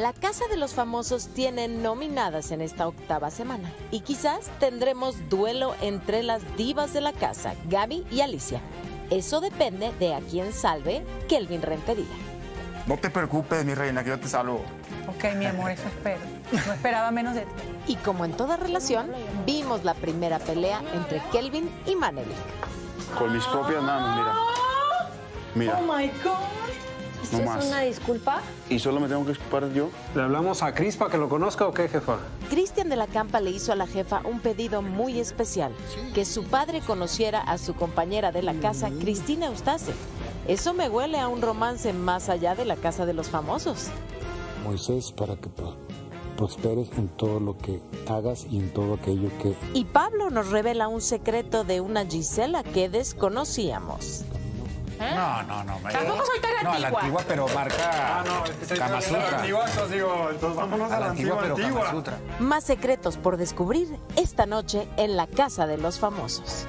La Casa de los Famosos tiene nominadas en esta octava semana y quizás tendremos duelo entre las divas de la casa, Gaby y Alicia. Eso depende de a quién salve Kelvin Rentería. No te preocupes, mi reina, que yo te salvo. Ok, mi amor, eso espero. No esperaba menos de ti. Y como en toda relación, vimos la primera pelea entre Kelvin y Manelik. Con mis propias manos, mira. Mira. Oh my God. No ¿Esto más. es una disculpa? ¿Y solo me tengo que escupar yo? ¿Le hablamos a Cris para que lo conozca o qué, jefa? Cristian de la Campa le hizo a la jefa un pedido muy especial, que su padre conociera a su compañera de la casa, Cristina Eustace. Eso me huele a un romance más allá de la casa de los famosos. Moisés para que pro- prosperes en todo lo que hagas y en todo aquello que Y Pablo nos revela un secreto de una Gisela que desconocíamos. No, no, no. me- Tampoco soy tan No, a la antigua. antigua, pero marca Kama Sutra. entonces digo, entonces vámonos A la antigua, pero Kama Sutra. Más secretos por descubrir esta noche en la casa de los famosos.